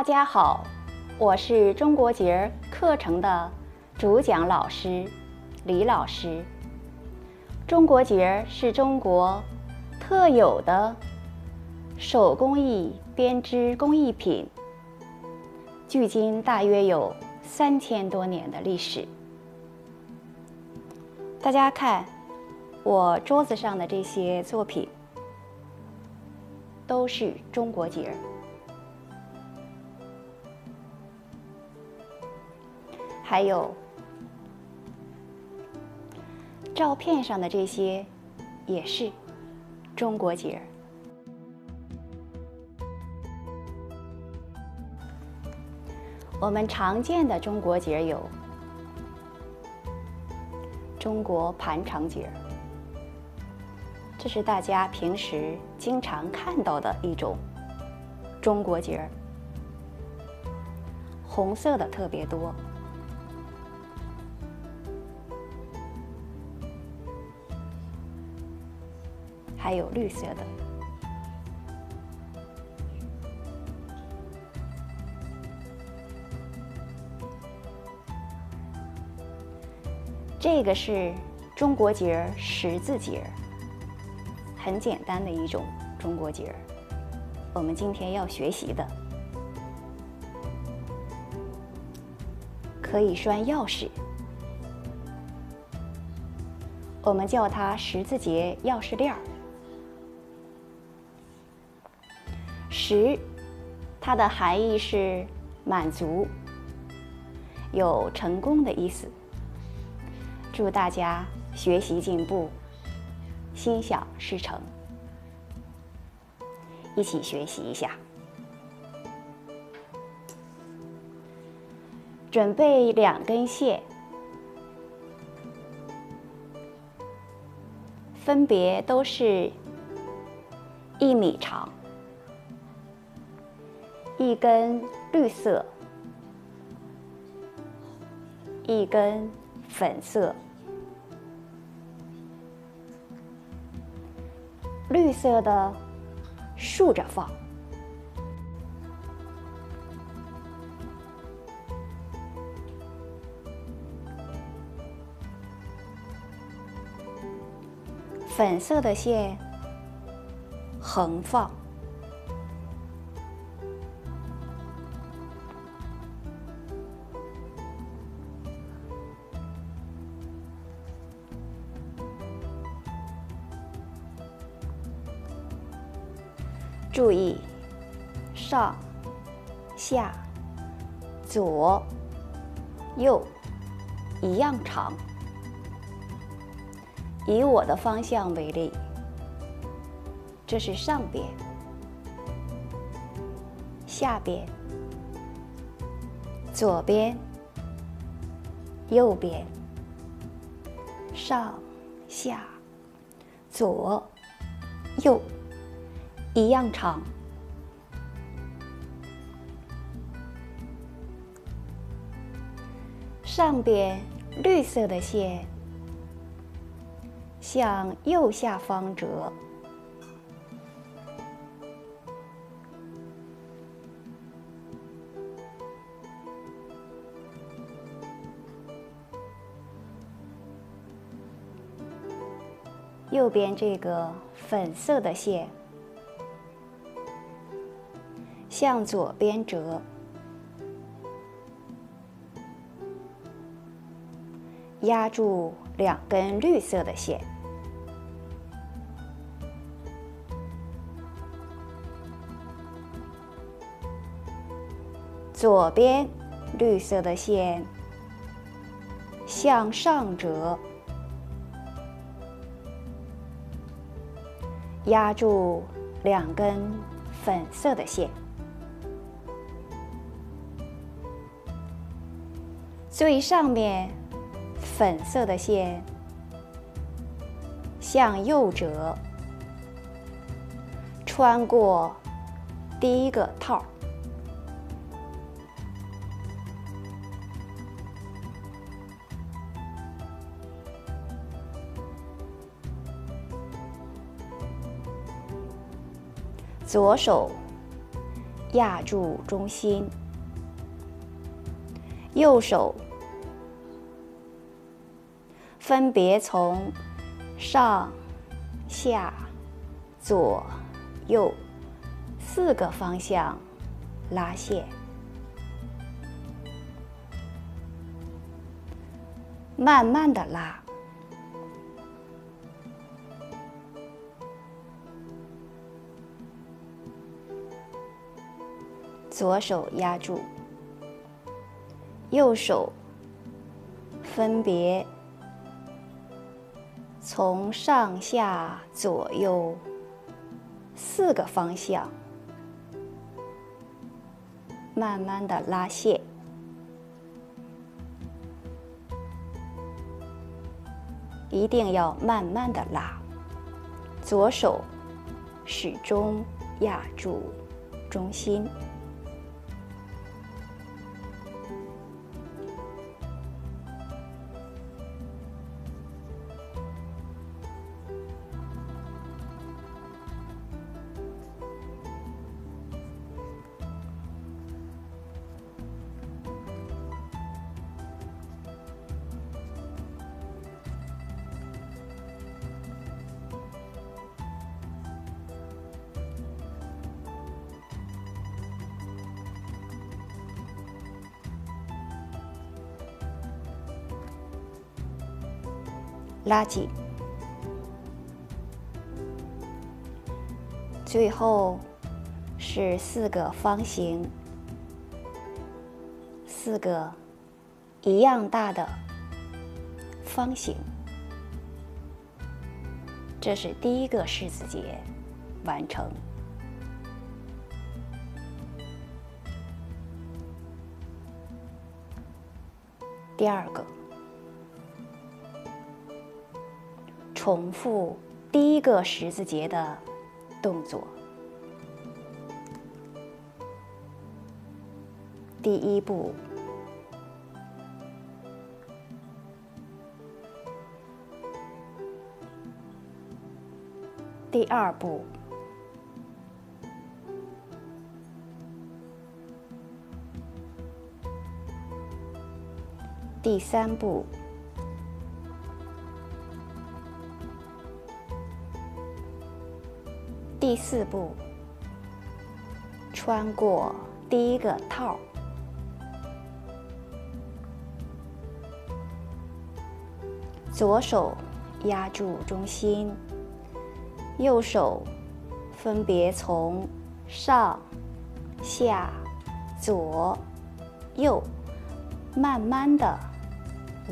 大家好，我是中国结儿课程的主讲老师李老师。中国结儿是中国特有的手工艺编织工艺品，距今大约有三千多年的历史。大家看，我桌子上的这些作品都是中国结儿。还有照片上的这些，也是中国结儿。我们常见的中国结儿有中国盘肠结儿，这是大家平时经常看到的一种中国结儿，红色的特别多。还有绿色的，这个是中国结十字结，很简单的一种中国结。我们今天要学习的，可以拴钥匙，我们叫它十字结钥匙链儿。十，它的含义是满足，有成功的意思。祝大家学习进步，心想事成。一起学习一下，准备两根线，分别都是一米长。一根绿色，一根粉色。绿色的竖着放，粉色的线横放。注意，上、下、左、右一样长。以我的方向为例，这是上边、下边、左边、右边、上、下、左、右。一样长，上边绿色的线向右下方折，右边这个粉色的线。向左边折，压住两根绿色的线，左边绿色的线向上折，压住两根粉色的线。最上面粉色的线向右折，穿过第一个套左手压住中心，右手分别从上、下、左、右四个方向拉线，慢慢的拉。左手压住，右手分别从上下左右四个方向慢慢的拉线，一定要慢慢的拉。左手始终压住中心。拉紧，最后是四个方形，四个一样大的方形。这是第一个十字节完成，第二个。重复第一个十字节的动作。第一步，第二步，第三步。第四步，穿过第一个套，左手压住中心，右手分别从上、下、左、右慢慢的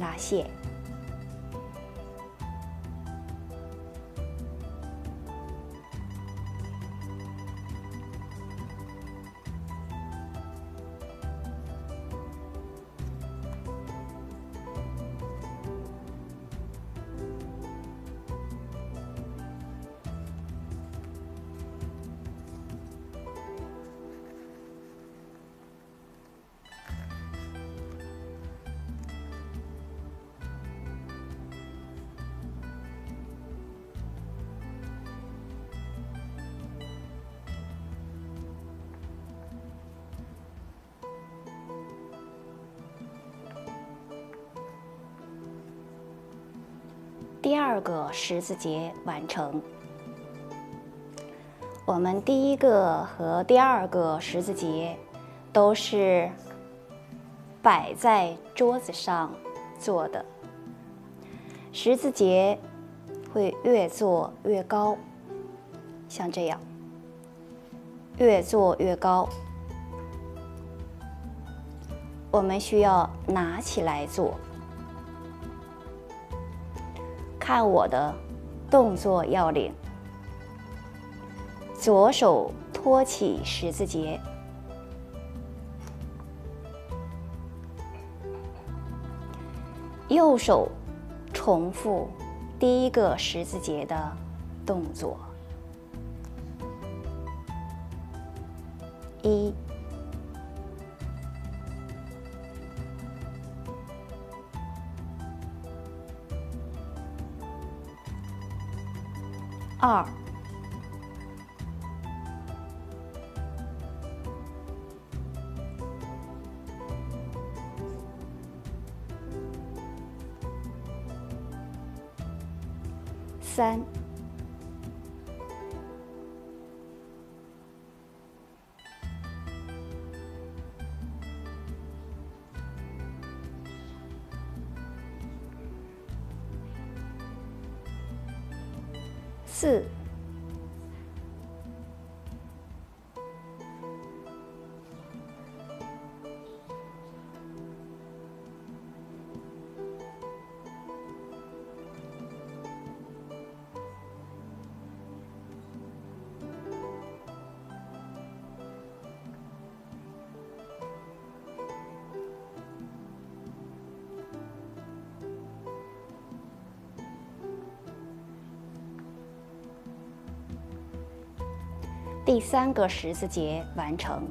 拉线。第二个十字节完成。我们第一个和第二个十字节都是摆在桌子上做的，十字节会越做越高，像这样，越做越高。我们需要拿起来做。看我的动作要领：左手托起十字结，右手重复第一个十字结的动作。一。二。三。第三个十字结完成，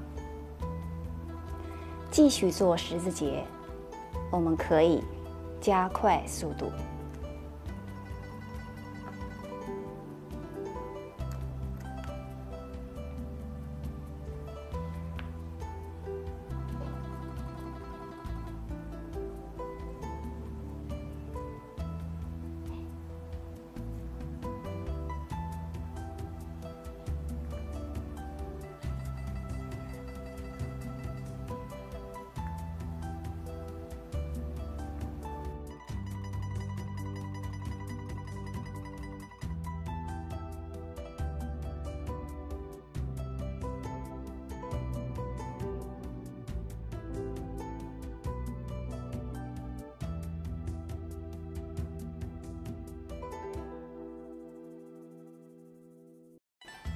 继续做十字结，我们可以加快速度。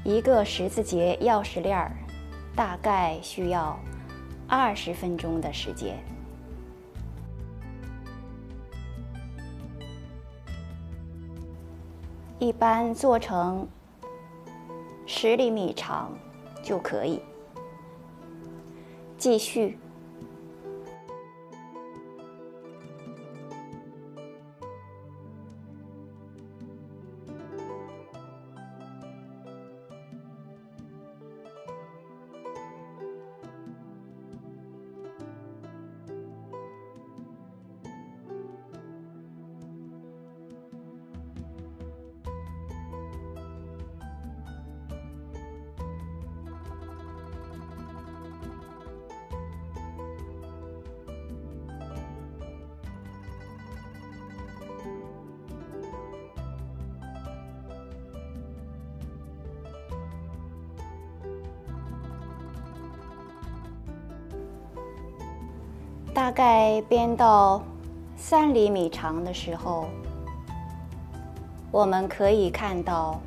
一个十字结钥匙链儿，大概需要二十分钟的时间。一般做成十厘米长就可以。继续。大概编到三厘米长的时候，我们可以看到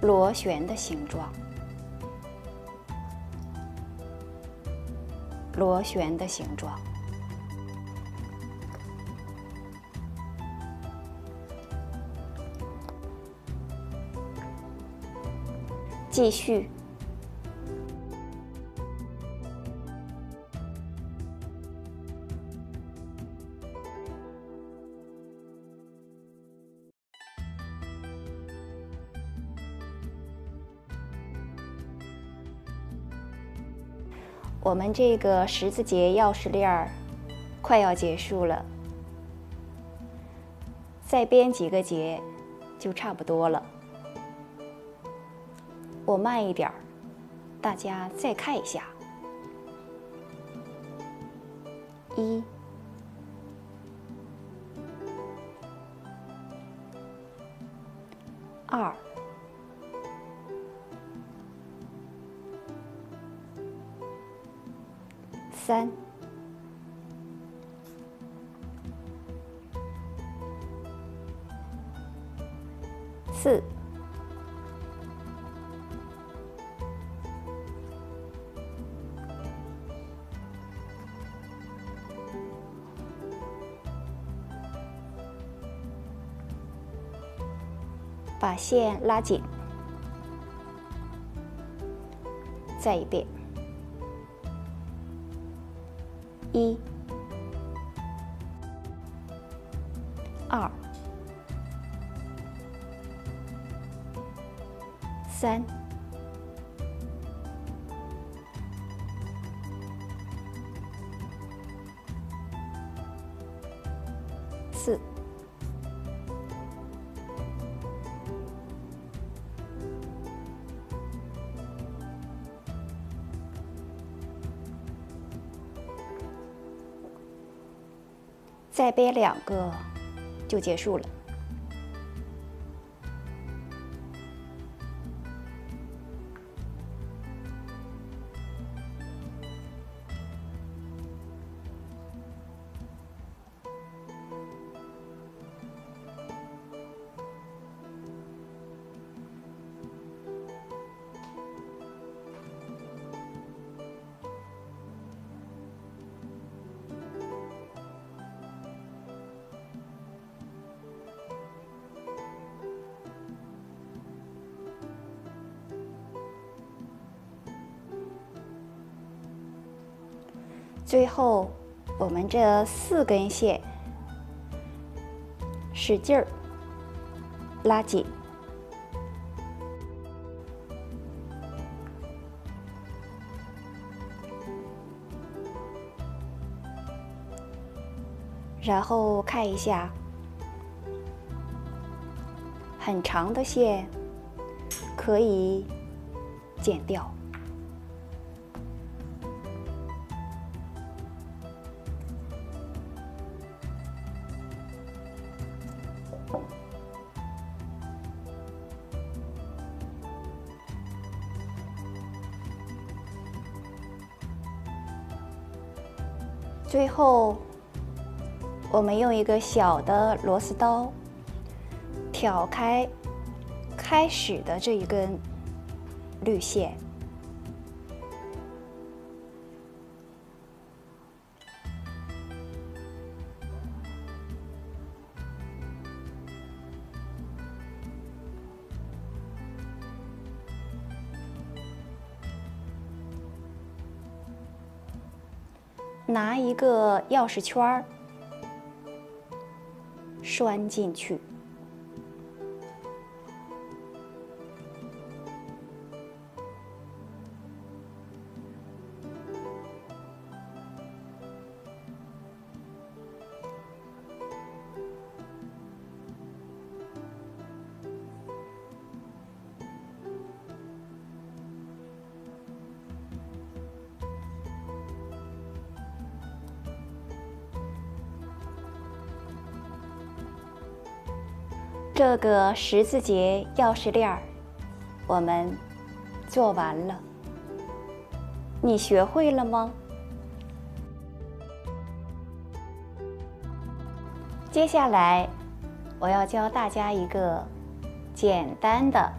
螺旋的形状，螺旋的形状。继续。我们这个十字结钥匙链儿快要结束了，再编几个结就差不多了。我慢一点儿，大家再看一下，一、把线拉紧，再一遍。一、再背两个就结束了。后，我们这四根线使劲儿拉紧，然后看一下，很长的线可以剪掉。我们用一个小的螺丝刀挑开开始的这一根绿线。拿一个钥匙圈儿钻进去。这个十字结钥匙链儿，我们做完了。你学会了吗？接下来，我要教大家一个简单的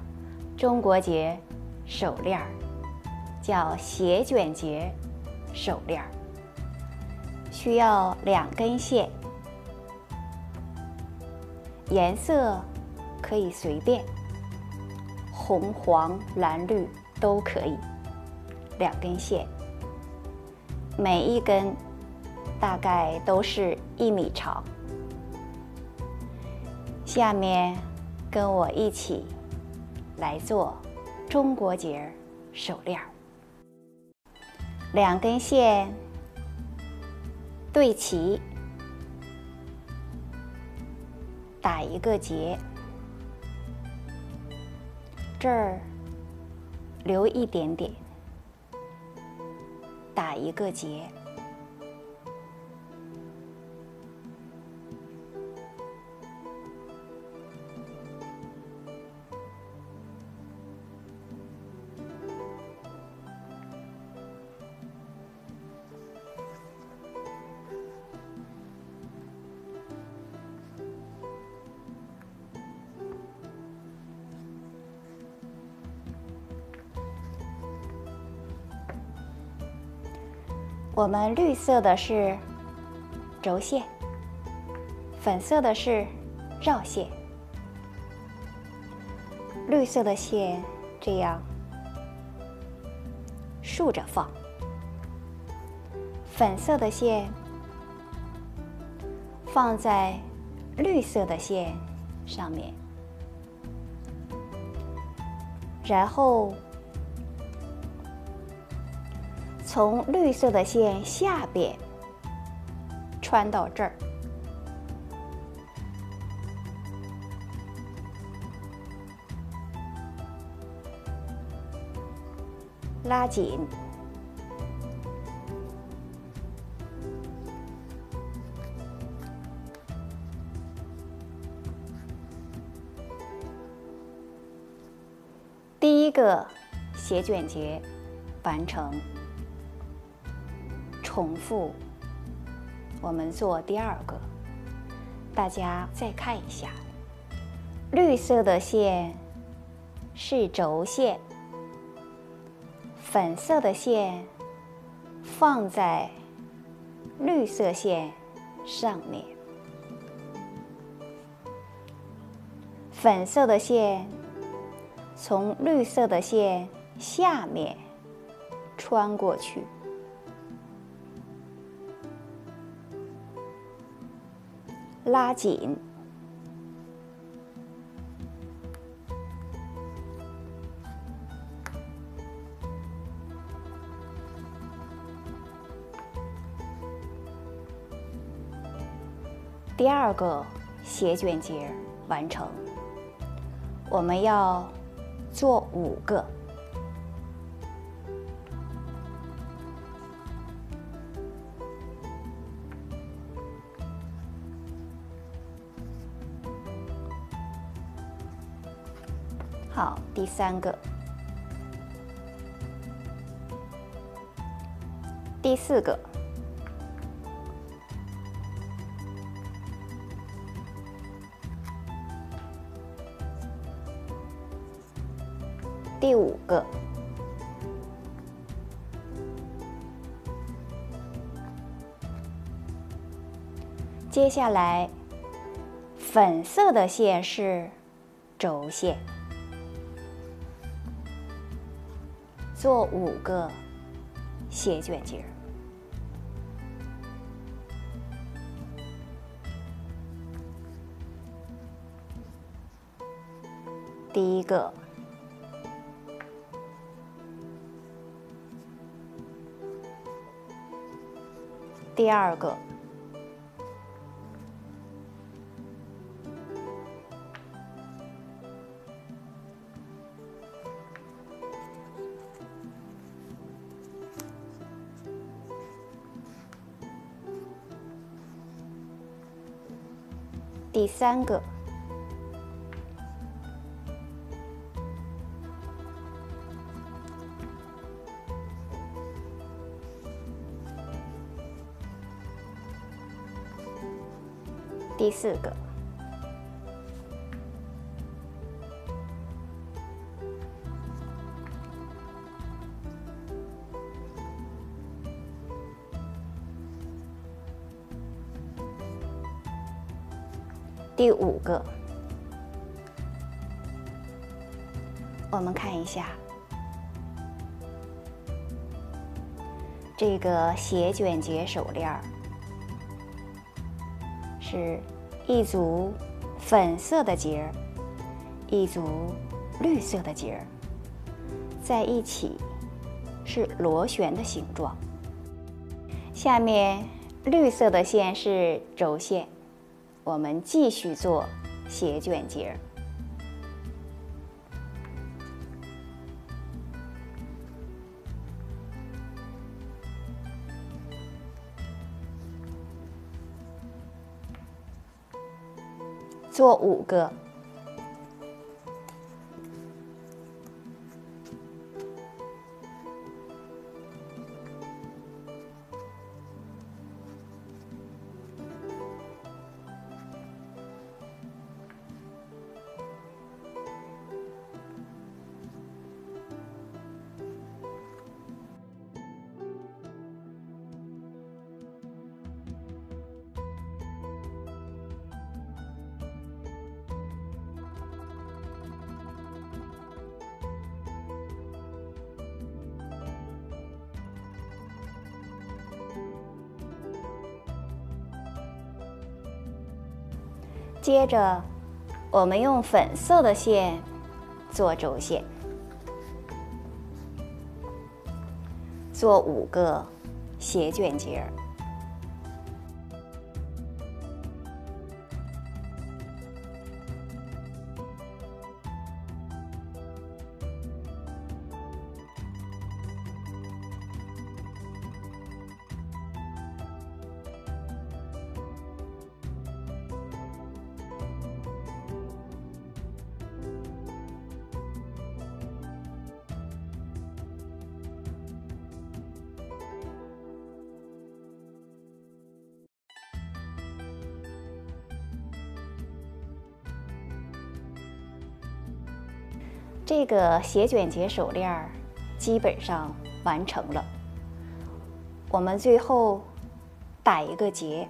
中国结手链儿，叫斜卷结手链儿，需要两根线。颜色可以随便，红、黄、蓝、绿都可以。两根线，每一根大概都是一米长。下面跟我一起来做中国结手链。两根线对齐。打一个结，这儿留一点点，打一个结。我们绿色的是轴线，粉色的是绕线。绿色的线这样竖着放，粉色的线放在绿色的线上面，然后。从绿色的线下边穿到这儿。拉紧。第一个斜卷结完成。重复，我们做第二个。大家再看一下，绿色的线是轴线，粉色的线放在绿色线上面，粉色的线从绿色的线下面穿过去。拉紧，第二个斜卷结完成。我们要做五个。好，第三个，第四个，第五个，接下来粉色的线是轴线。做五个斜卷结第一个，第二个。第三个，第四个，第五个，我们看一下这个斜卷结手链儿，是一组粉色的结儿，一组绿色的结儿，在一起是螺旋的形状。下面绿色的线是轴线。我们继续做斜卷结，做五个。接着，我们用粉色的线做轴线，做五个斜卷结儿。个斜卷结手链儿基本上完成了。我们最后打一个结。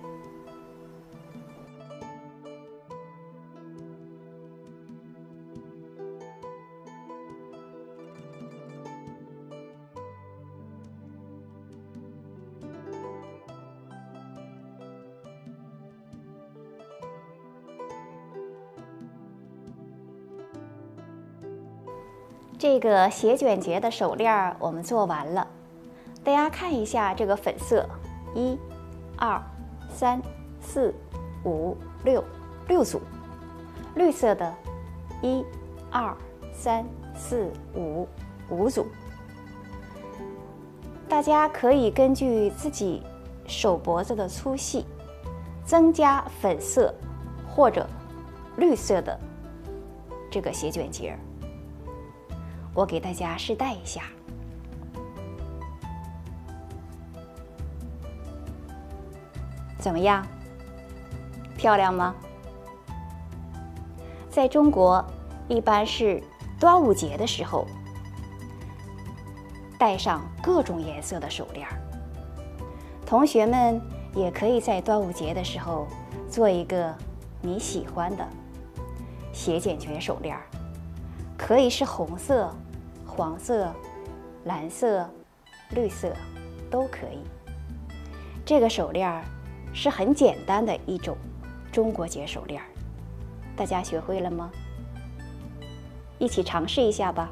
这个斜卷结的手链我们做完了，大家看一下这个粉色，一、二、三、四、五、六，六组；绿色的，一、二、三、四、五，五组。大家可以根据自己手脖子的粗细，增加粉色或者绿色的这个斜卷结儿。我给大家试戴一下，怎么样？漂亮吗？在中国，一般是端午节的时候戴上各种颜色的手链儿。同学们也可以在端午节的时候做一个你喜欢的斜剪卷手链儿，可以是红色。黄色、蓝色、绿色都可以。这个手链儿是很简单的一种中国结手链儿，大家学会了吗？一起尝试一下吧。